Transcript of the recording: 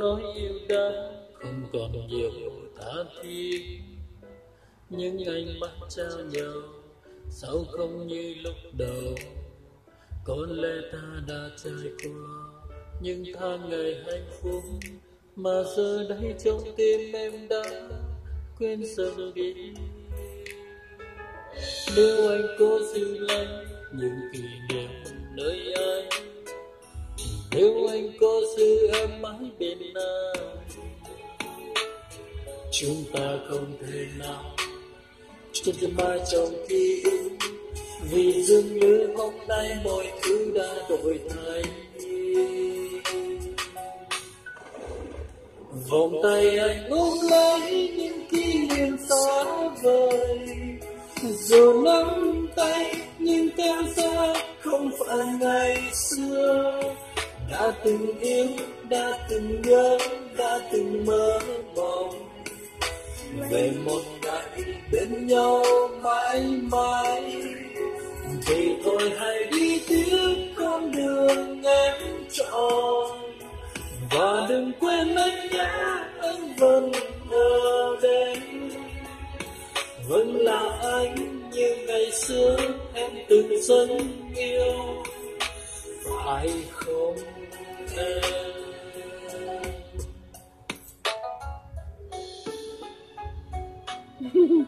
nói yêu đã không còn nhiều tha thiết những ánh mắt trao nhau sao không như lúc đầu? Có lẽ ta đã trải qua những tháng ngày hạnh phúc mà giờ đây trong tim em đã quên dần đi. Nếu anh có giữ lấy những kỷ niệm nơi anh, nếu anh em mãi bên anh. Chúng ta không thể nào chân chân mai trong ký ức. Vì dường như hôm nay mọi thứ đã đổi thay. Vòng tay anh ôm lấy những kỷ niệm xa vời. Dù nắm tay nhưng cảm xa không phải ngày xưa đã từng yêu, đã từng nhớ, đã từng mơ mộng. Về một ngày bên nhau mãi mãi. Thì thôi hãy đi tiếp con đường em chọn. Và đừng quên anh nhé anh vẫn ở đây. Vẫn là anh như ngày xưa em từng dâng yêu. Phải không? Em